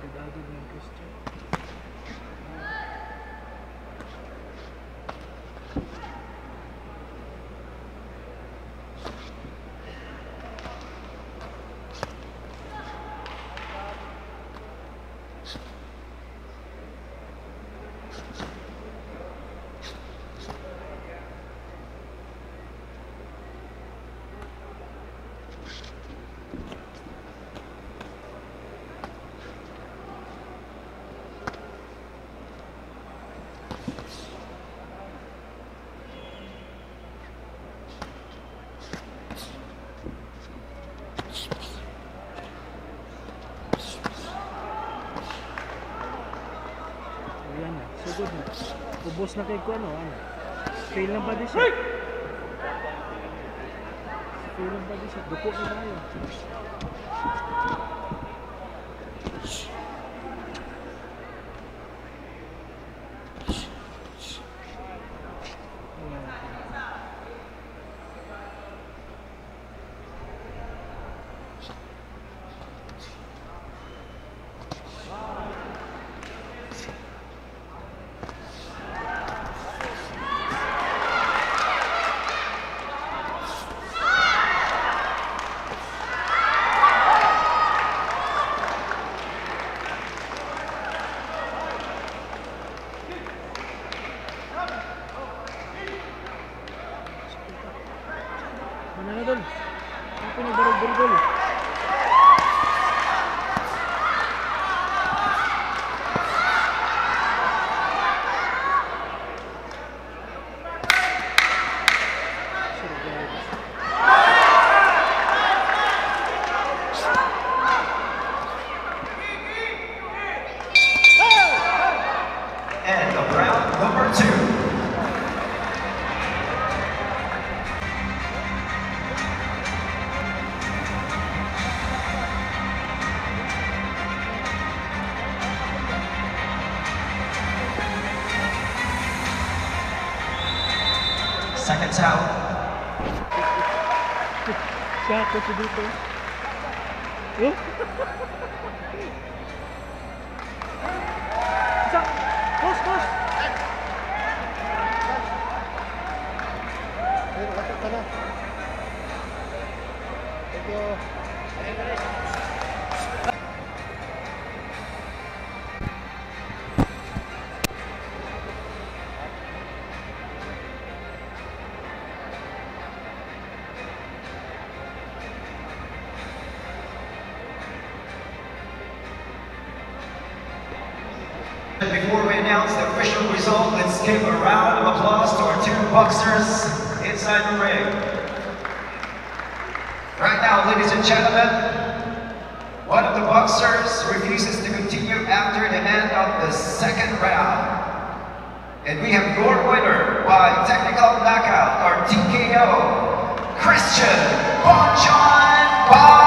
Christian. Ayan na. Sugod na. Ubos na kay ko ano. ano. Fail lang ba di siya? Fail lang ba di siya? Duko na tayo. Mana tu? Apa ni baru-baru tu? -baru -baru. Seconds out. Si dito. Oh? Isa! Pus, pus! Before applause to our two boxers inside the ring. Right now, ladies and gentlemen, one of the boxers refuses to continue after the end of the second round. And we have your winner by technical knockout or TKO, Christian Bonchon